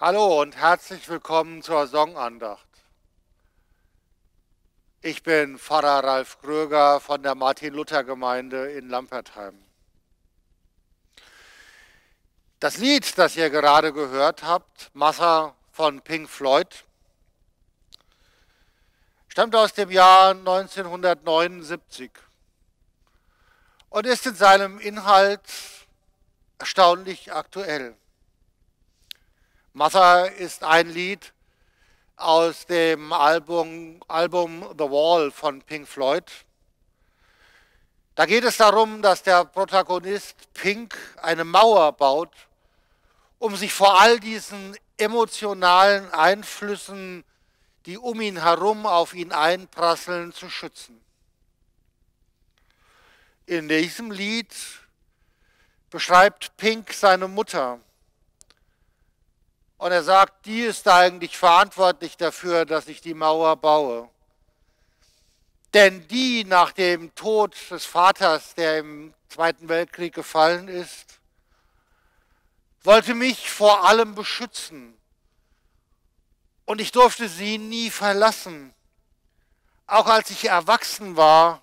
Hallo und herzlich willkommen zur Songandacht. Ich bin Pfarrer Ralf Kröger von der Martin-Luther-Gemeinde in Lampertheim. Das Lied, das ihr gerade gehört habt, Massa von Pink Floyd, stammt aus dem Jahr 1979 und ist in seinem Inhalt erstaunlich aktuell. Mother ist ein Lied aus dem Album, Album The Wall von Pink Floyd. Da geht es darum, dass der Protagonist Pink eine Mauer baut, um sich vor all diesen emotionalen Einflüssen, die um ihn herum auf ihn einprasseln, zu schützen. In diesem Lied beschreibt Pink seine Mutter, und er sagt, die ist eigentlich verantwortlich dafür, dass ich die Mauer baue. Denn die nach dem Tod des Vaters, der im Zweiten Weltkrieg gefallen ist, wollte mich vor allem beschützen. Und ich durfte sie nie verlassen. Auch als ich erwachsen war,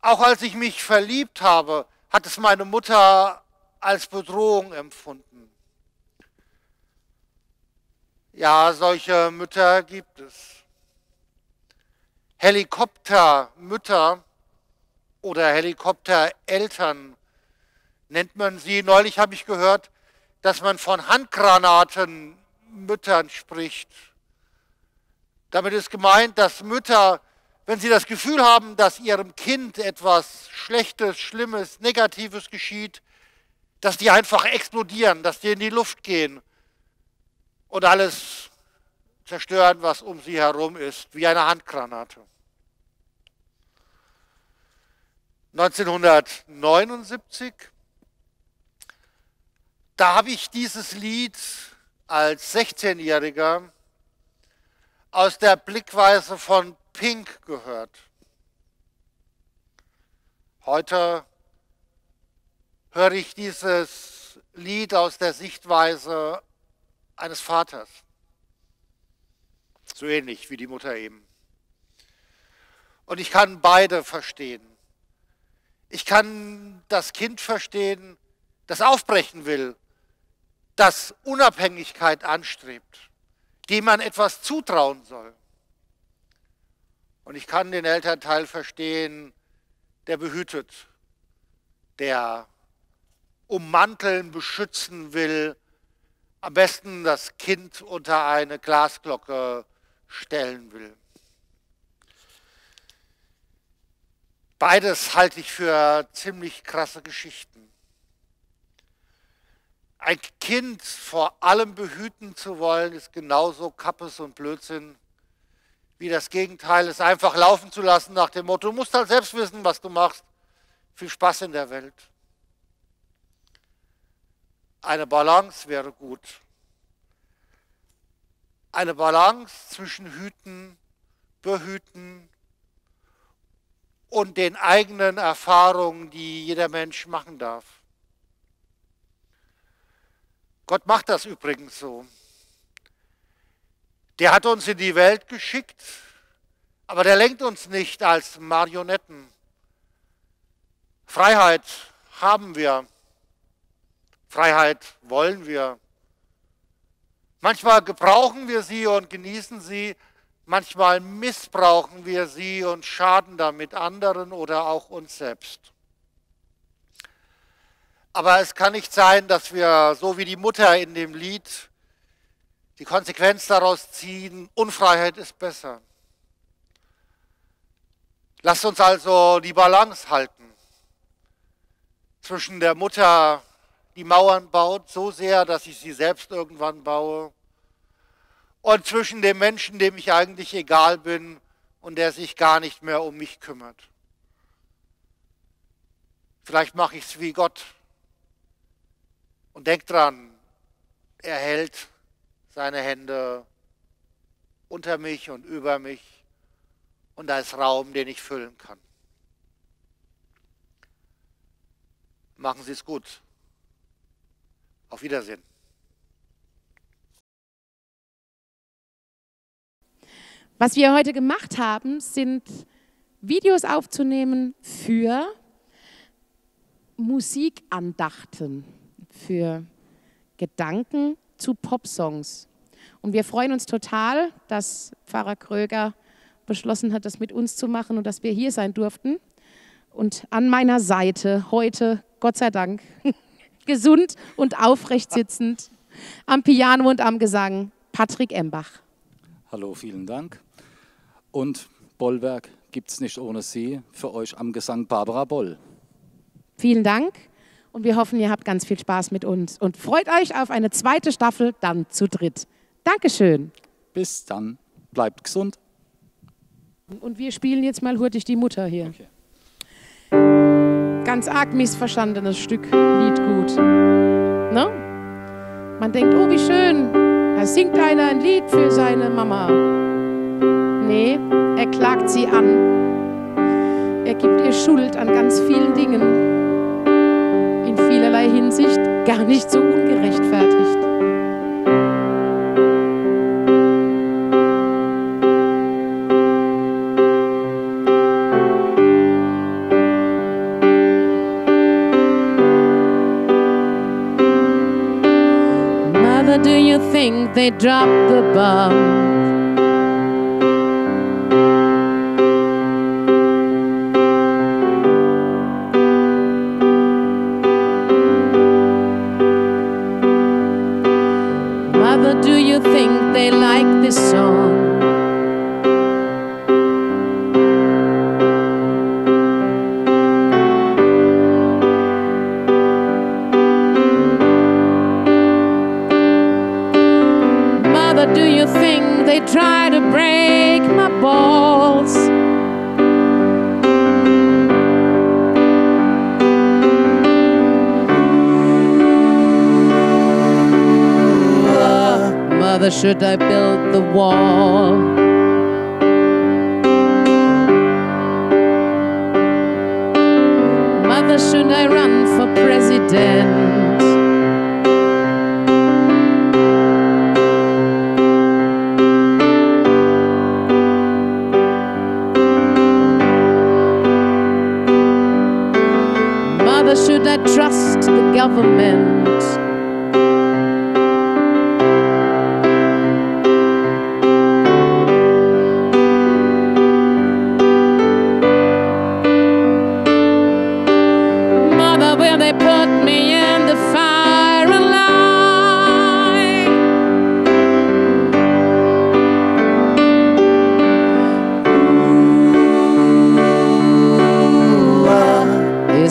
auch als ich mich verliebt habe, hat es meine Mutter als Bedrohung empfunden. Ja, solche Mütter gibt es. Helikoptermütter oder Helikoptereltern nennt man sie. Neulich habe ich gehört, dass man von Handgranatenmüttern spricht. Damit ist gemeint, dass Mütter, wenn sie das Gefühl haben, dass ihrem Kind etwas Schlechtes, Schlimmes, Negatives geschieht, dass die einfach explodieren, dass die in die Luft gehen und alles zerstören, was um sie herum ist, wie eine Handgranate. 1979, da habe ich dieses Lied als 16-Jähriger aus der Blickweise von Pink gehört. Heute höre ich dieses Lied aus der Sichtweise eines Vaters. So ähnlich wie die Mutter eben. Und ich kann beide verstehen. Ich kann das Kind verstehen, das aufbrechen will, das Unabhängigkeit anstrebt, dem man etwas zutrauen soll. Und ich kann den Elternteil verstehen, der behütet, der ummanteln, beschützen will, am besten das Kind unter eine Glasglocke stellen will. Beides halte ich für ziemlich krasse Geschichten. Ein Kind vor allem behüten zu wollen, ist genauso Kappes und Blödsinn wie das Gegenteil, es einfach laufen zu lassen nach dem Motto, du musst halt selbst wissen, was du machst. Viel Spaß in der Welt. Eine Balance wäre gut. Eine Balance zwischen Hüten, Behüten und den eigenen Erfahrungen, die jeder Mensch machen darf. Gott macht das übrigens so. Der hat uns in die Welt geschickt, aber der lenkt uns nicht als Marionetten. Freiheit haben wir. Freiheit wollen wir. Manchmal gebrauchen wir sie und genießen sie, manchmal missbrauchen wir sie und schaden damit anderen oder auch uns selbst. Aber es kann nicht sein, dass wir, so wie die Mutter in dem Lied, die Konsequenz daraus ziehen, Unfreiheit ist besser. Lasst uns also die Balance halten zwischen der Mutter, die Mauern baut, so sehr, dass ich sie selbst irgendwann baue, und zwischen dem Menschen, dem ich eigentlich egal bin und der sich gar nicht mehr um mich kümmert. Vielleicht mache ich es wie Gott und denk dran, er hält seine Hände unter mich und über mich und da ist Raum, den ich füllen kann. Machen Sie es gut. Auf Wiedersehen. Was wir heute gemacht haben, sind Videos aufzunehmen für Musikandachten, für Gedanken zu Popsongs. Und wir freuen uns total, dass Pfarrer Kröger beschlossen hat, das mit uns zu machen und dass wir hier sein durften. Und an meiner Seite heute, Gott sei Dank, gesund und aufrecht sitzend, am Piano und am Gesang, Patrick Embach. Hallo, vielen Dank. Und Bollwerk gibt es nicht ohne Sie. Für euch am Gesang Barbara Boll. Vielen Dank und wir hoffen, ihr habt ganz viel Spaß mit uns und freut euch auf eine zweite Staffel dann zu dritt. Dankeschön. Bis dann. Bleibt gesund. Und wir spielen jetzt mal hurtig die Mutter hier. Okay. Ganz arg missverstandenes Stück, Lied gut. Ne? Man denkt, oh wie schön, da singt einer ein Lied für seine Mama. Nee, er klagt sie an. Er gibt ihr Schuld an ganz vielen Dingen. In vielerlei Hinsicht gar nicht so ungerechtfertigt. Think they dropped the bomb. Mother, should I build the wall? Mother, should I run for president? Mother, should I trust the government.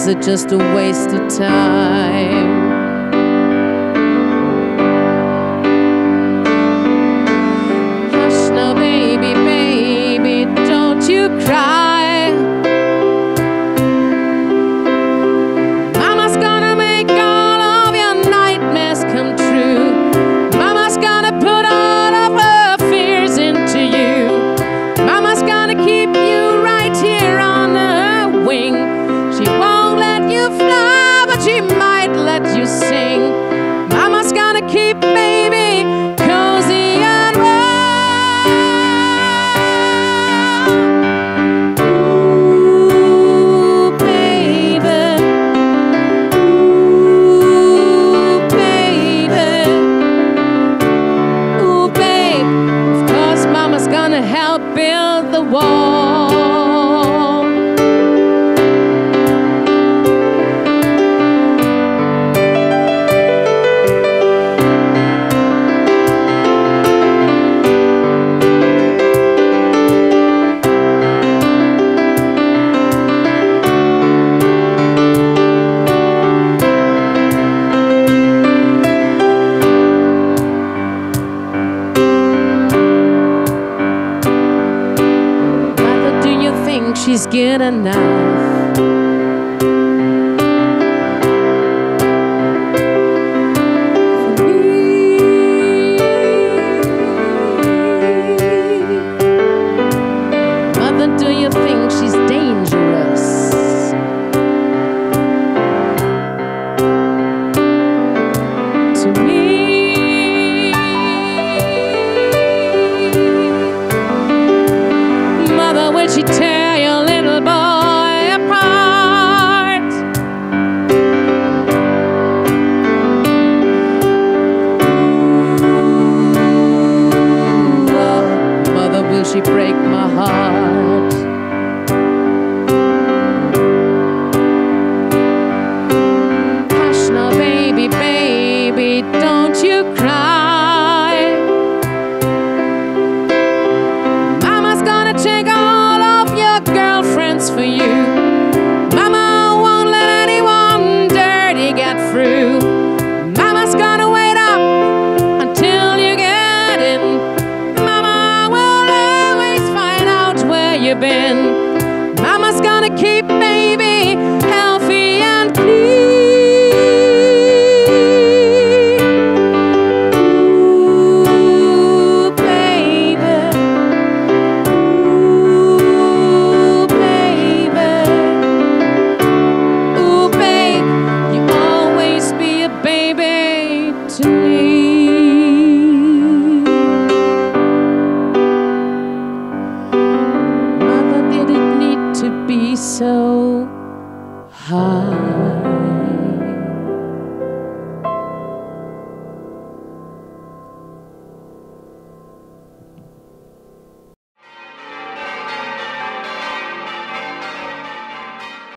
It just a waste of time? Help build the wall. and now. She break my heart?